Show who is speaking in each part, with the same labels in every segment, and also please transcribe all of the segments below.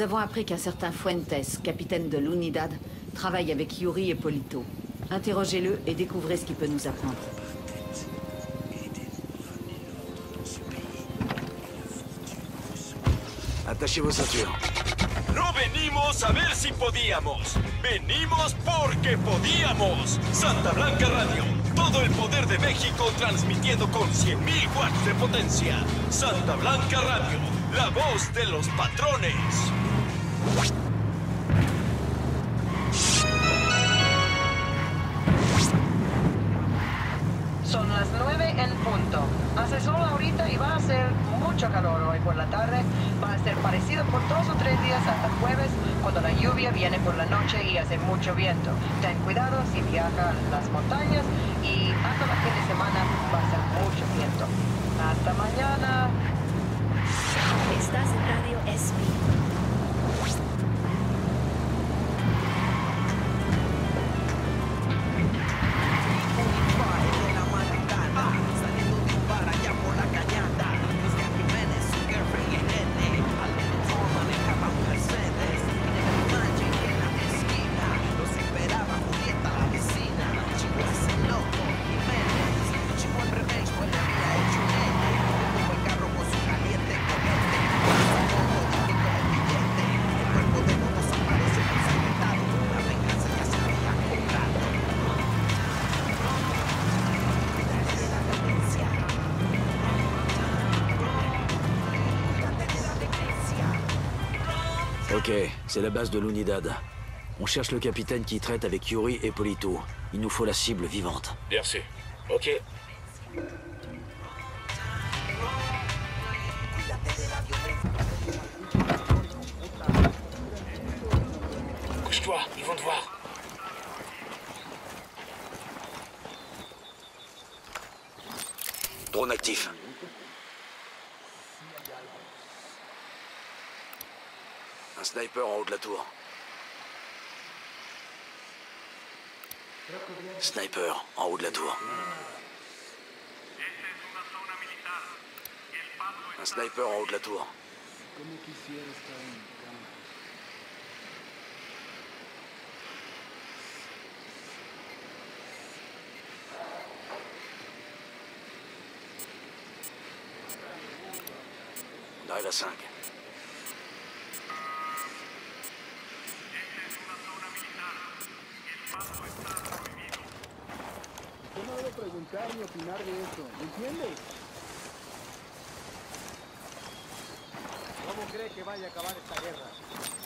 Speaker 1: Nous avons appris qu'un certain Fuentes, capitaine de l'Unidad, travaille avec Yuri et Polito. Interrogez-le et découvrez ce qu'il peut nous apprendre.
Speaker 2: Attachez vos ceintures.
Speaker 3: No venimos a ver si podíamos. Venimos porque podíamos. Santa Blanca Radio. Todo el poder de México transmitiendo con 100.000 watts de potencia. Santa Blanca Radio. La voz de los patrones.
Speaker 4: Ser mucho calor hoy por la tarde. Va a ser parecido por dos o tres días hasta jueves, cuando la lluvia viene por la noche y hace mucho viento. Ten cuidado si viaja las montañas y hasta la fin de semana va a ser mucho viento. Hasta mañana.
Speaker 5: Estás Radio SP.
Speaker 2: Ok, c'est la base de l'Unidad. On cherche le capitaine qui traite avec Yuri et Polito. Il nous faut la cible vivante.
Speaker 3: Bien sûr. Ok. Couche-toi, ils vont te voir.
Speaker 2: Drone actif. Sniper en haut de la tour. Sniper en haut de la tour. Un sniper en haut de la tour. On arrive à 5.
Speaker 6: Opinar de eso, ¿me entiende? ¿Cómo cree que vaya a acabar esta guerra?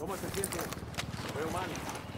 Speaker 6: ¿Cómo te sientes? Fue humano.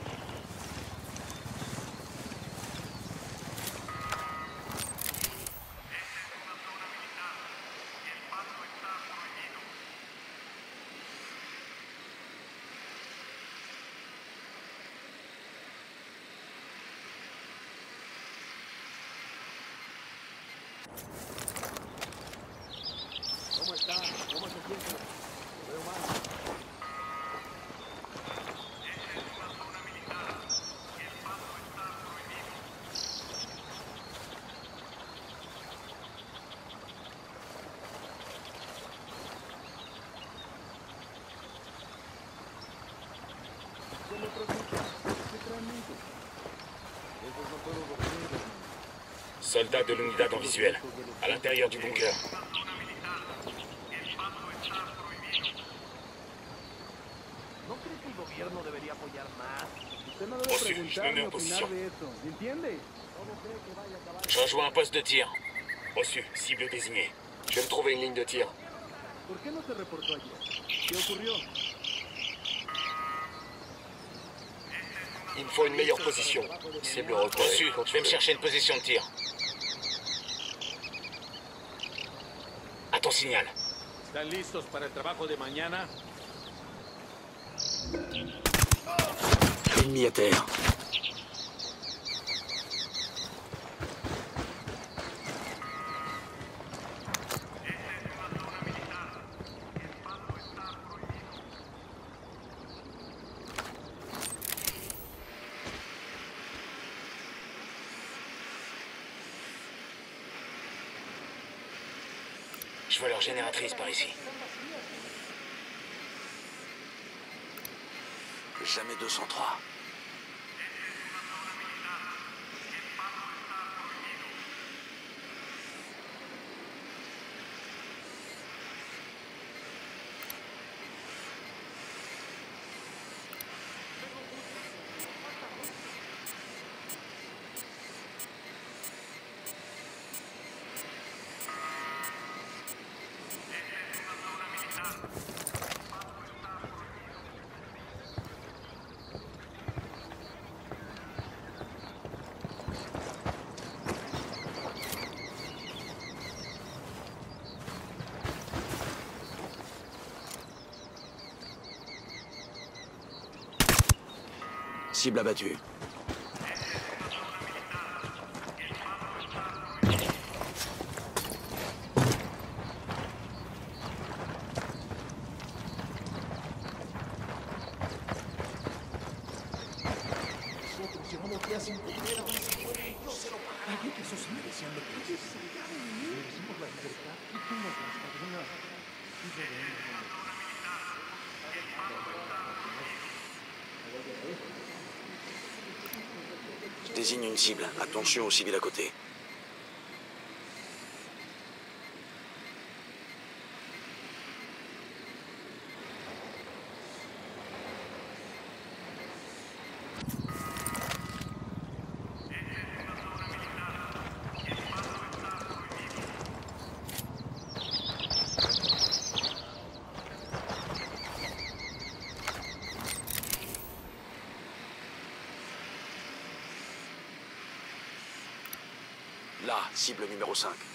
Speaker 3: Soldats de l'unidad en visuel, à l'intérieur du bunker. Sí, je me mets en position. Je rejoins un poste de tir. Reçu, cible désignée. Je vais me trouver une ligne de tir. Il me faut une meilleure position. Cible repérée. Reçu, je vais me chercher une position de tir. À ton signal.
Speaker 6: ¿Están listos para el trabajo de mañana?
Speaker 2: Ennemi à terre. Je génératrice par ici. Jamais 203. Cible abattue. Désigne une cible. Attention aux civils à côté. Là, cible numéro 5.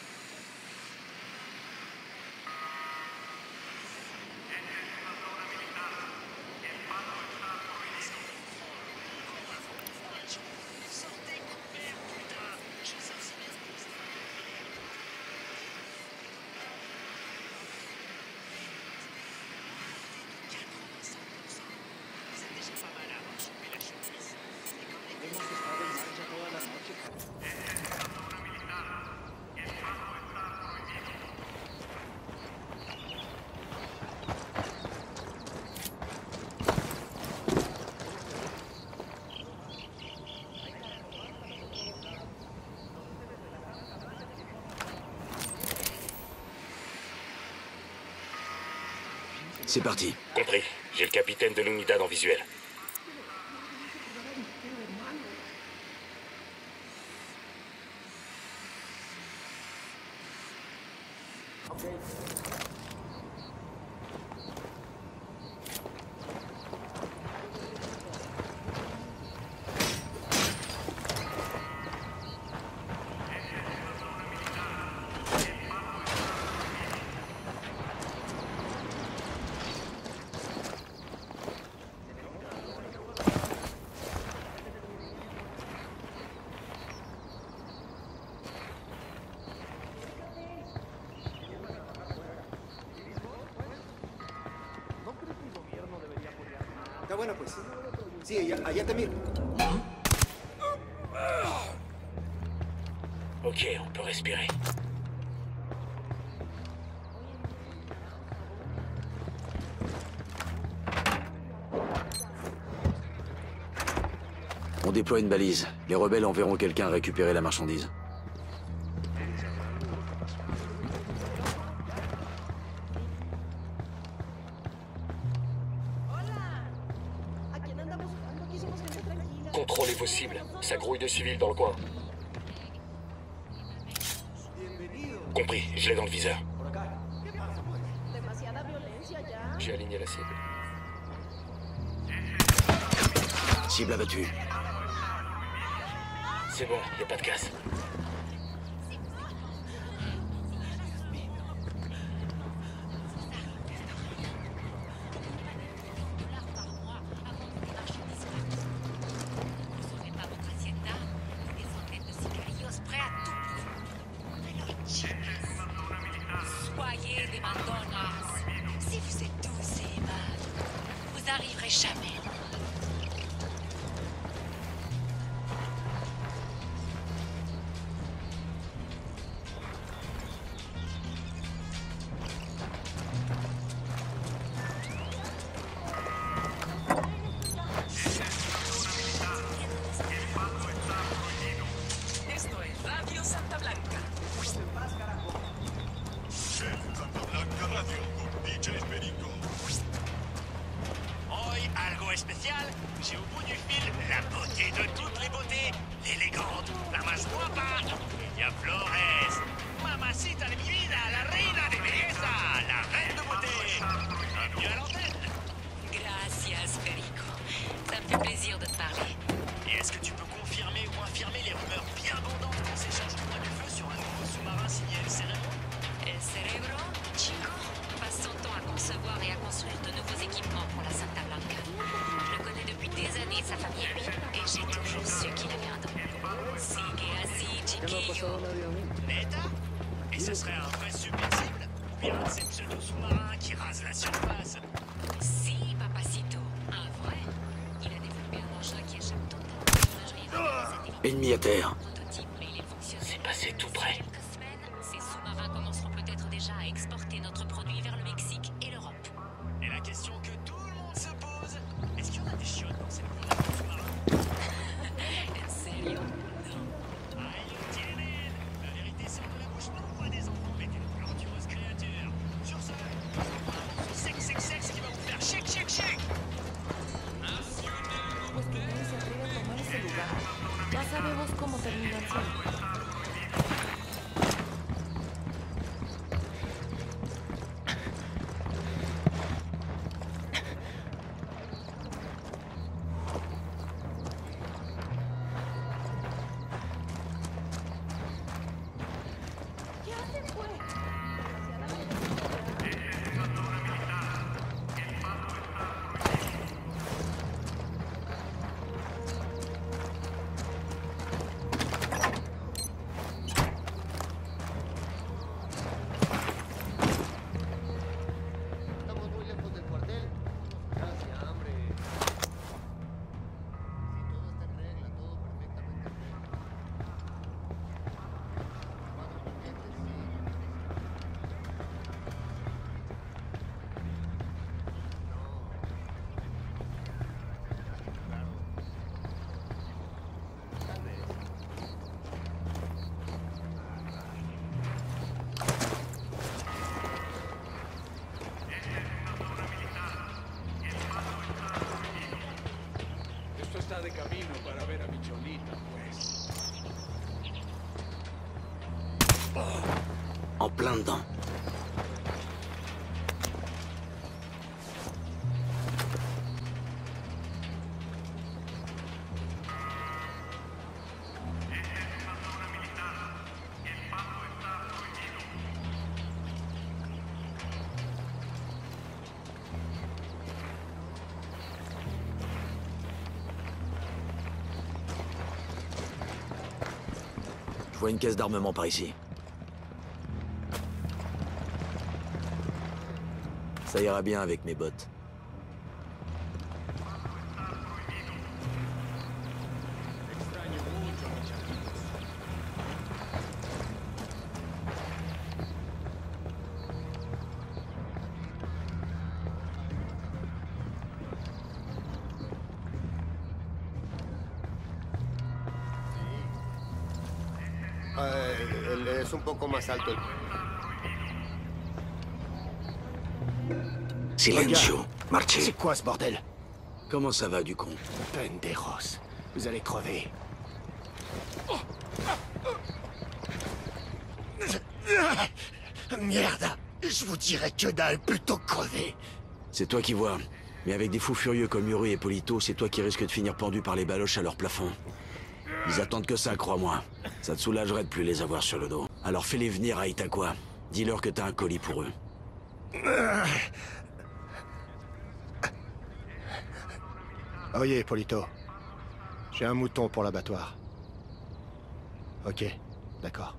Speaker 2: C'est parti.
Speaker 7: Compris. J'ai le capitaine de l'unidad en visuel.
Speaker 8: Bueno, pues. Sí, allá, allá te miro.
Speaker 7: Ok, on peut respirer.
Speaker 2: On déploie une balise. Les rebelles enverront quelqu'un récupérer la marchandise.
Speaker 7: Contrôlez vos cibles. Ça grouille de civils dans le coin. Compris, je l'ai dans le viseur. J'ai aligné la cible.
Speaker 2: Cible abattue.
Speaker 7: C'est bon, y a pas de casse.
Speaker 9: Vous n'arriverez jamais
Speaker 2: Ennemi à terre. Une caisse d'armement par ici. Ça ira bien avec mes bottes.
Speaker 8: Eh, el- es un poco más alto.
Speaker 2: Silencio, marchez.
Speaker 8: quoi ce bordel?
Speaker 2: Comment ça va, du con
Speaker 8: Pendejos. Vous allez crever. Merde Je vous dirais que dalle plutôt crever
Speaker 2: C'est toi qui vois. Mais avec des fous furieux comme Yuri et Polito, c'est toi qui risques de finir pendu par les baloches à leur plafond. Ils attendent que ça, crois-moi. Ça te soulagerait de plus les avoir sur le dos. Alors fais-les venir à Itaqua. Dis-leur que t'as un colis pour eux.
Speaker 8: Oye, Polito. J'ai un mouton pour l'abattoir. Ok, d'accord.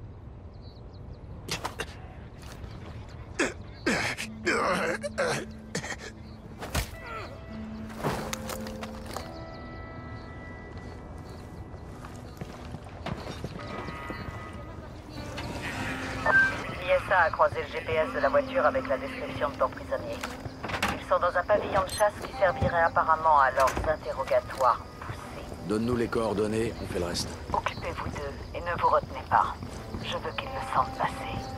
Speaker 10: Le GPS de la voiture avec la description de ton prisonnier. Ils sont dans un pavillon de chasse qui servirait apparemment à leurs interrogatoires poussés.
Speaker 2: Donne-nous les coordonnées, on fait le reste.
Speaker 10: Occupez-vous d'eux et ne vous retenez pas. Je veux qu'ils le sentent passer.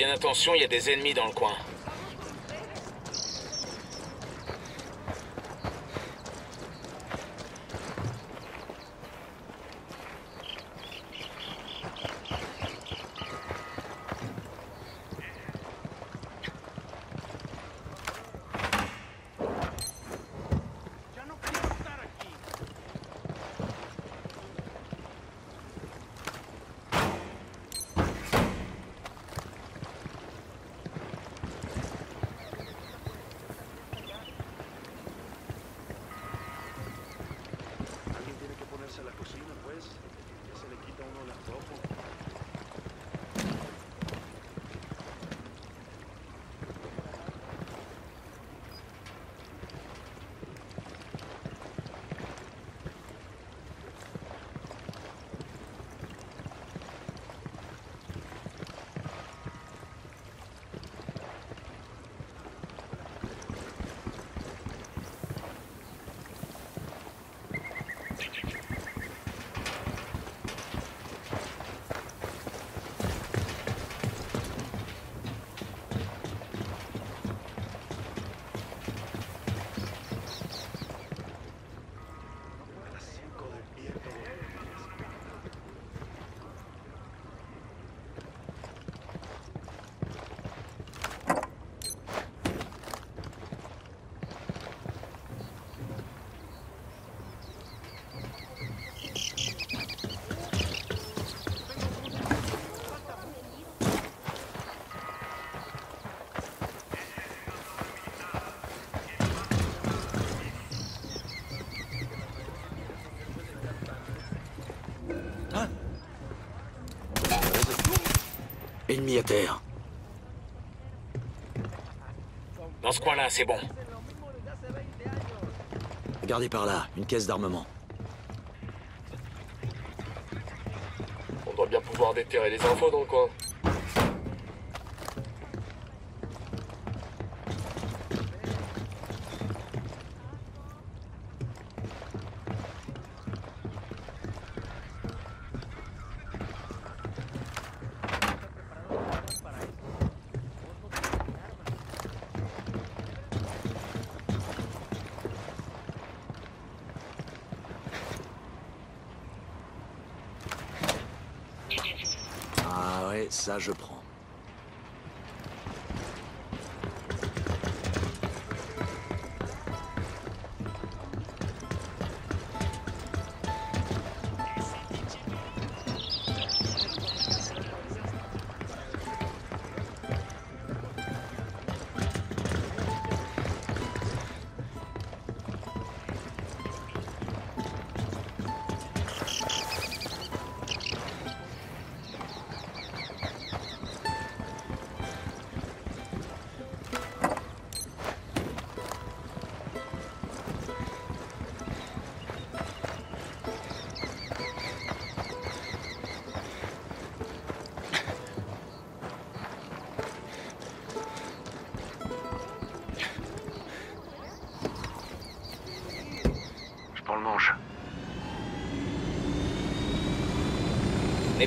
Speaker 11: Bien attention, il y a des ennemis dans le coin.
Speaker 12: Alguien tiene que ponerse a la cocina, pues. Ya se le quita a uno el antojo. A las 5 del día todos los días.
Speaker 2: Ennemi à terre.
Speaker 11: Dans ce coin-là, c'est bon.
Speaker 2: Regardez par là, une caisse d'armement.
Speaker 13: On doit bien pouvoir déterrer les infos dans le coin.
Speaker 2: Ça je prends.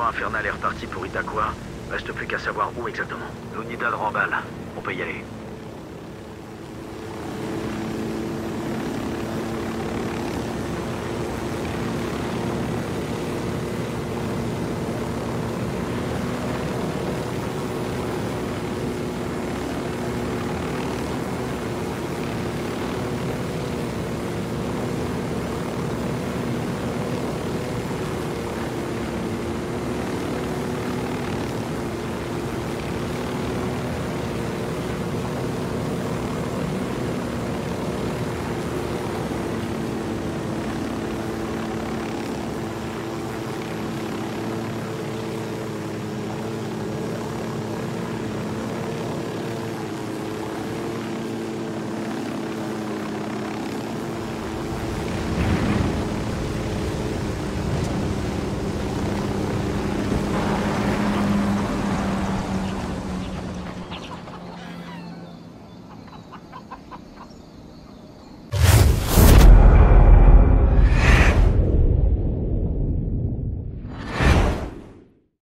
Speaker 2: duo infernal est reparti pour Itakwa, reste plus qu'à savoir où exactement. L'Unidad remballe. On peut y aller.